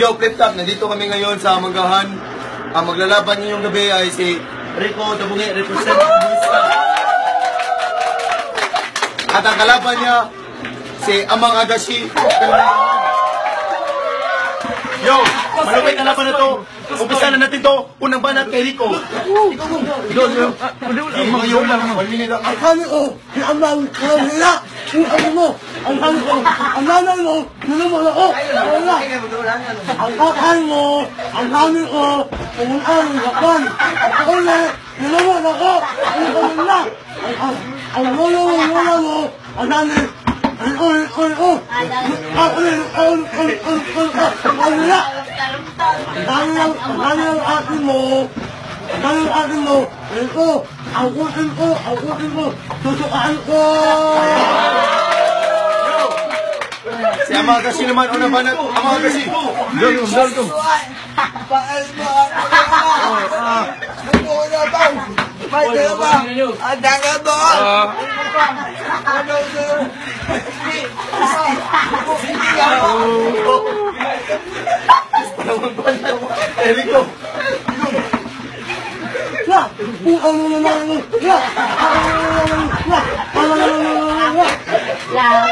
Yo, Flip Top, nandito kami ngayon sa Manggahan. Ang maglalaban ngayong gabi ay si Rico Dabungi, represent Buista. At ang kalaban niya, si Amang Agashi. Yo, malupit na laban na to. Umpisa na natin to. Unang banat kay Rico. Yo, yo. Amang yo lang. One minute lang. Ang kami ko, ang mga kanila, yung ano mo, ang kami ko, ang nanay mo, nilumon ako, wala. Ang kakay mo, ang kami ko, pumunta ng laban. Ako na, nilumon ako, nilumon na. Ang- ang- Ang lolo mo, lola mo, ang nanay, ang ulit, ulit, ulit. Ang ulit, ulit, ulit, ulit, ulit, ulit, wala. Ang dami ng, ang dami ng atin mo, ang dami ng atin mo, ito, ang kutin ko, ang kutin ko, tutukaan ko! Si Amang Agashi naman, unang banat. Amang Agashi. Dol, dol, dol. Paal mo ako na! Buko na ba? May dala ba? Ang dala ba? Ano na? Unang banat. Eh, Rico. Ya! Buko na naman mo! Ya! Ya! Ano na naman? Ya! Ano, ano ba? Ang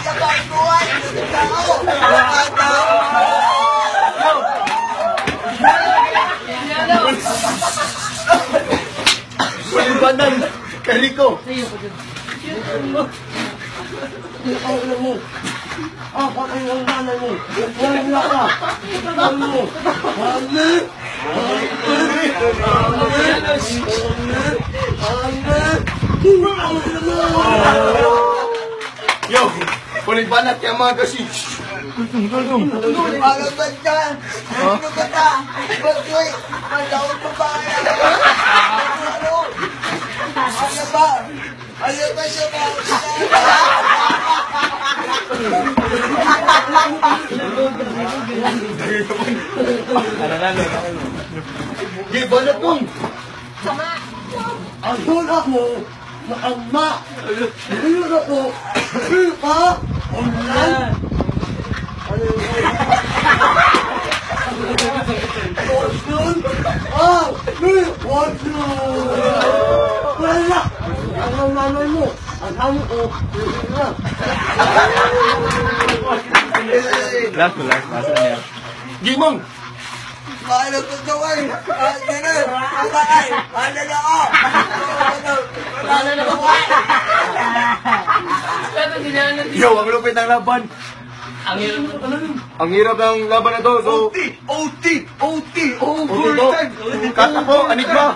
Agashi. Ah, nabot na ay! Unang banat. Kay Rico. Ah, patay ng nanay mo! Walang na ka! Walang mo! Mami! Yo! Unang banat kay Amang Agashi. Alam ba dyan? Ano ba ta? Bagay! Malawag pa ba? Ano? Ano ba? Ano ba siya ba? Di, mo na ma! Yun? Wala! Ang nanay mo! Ang kami ko! Yun na! 来回来，马上来。李梦，来了，各位，来来来，来来来，来来来啊！来来来，来来来，来来来。Yo, ang lupit ng laban. Ang hirap Ang hirap ng laban na to. So, OT! OT! Uto, kata ko, anigma.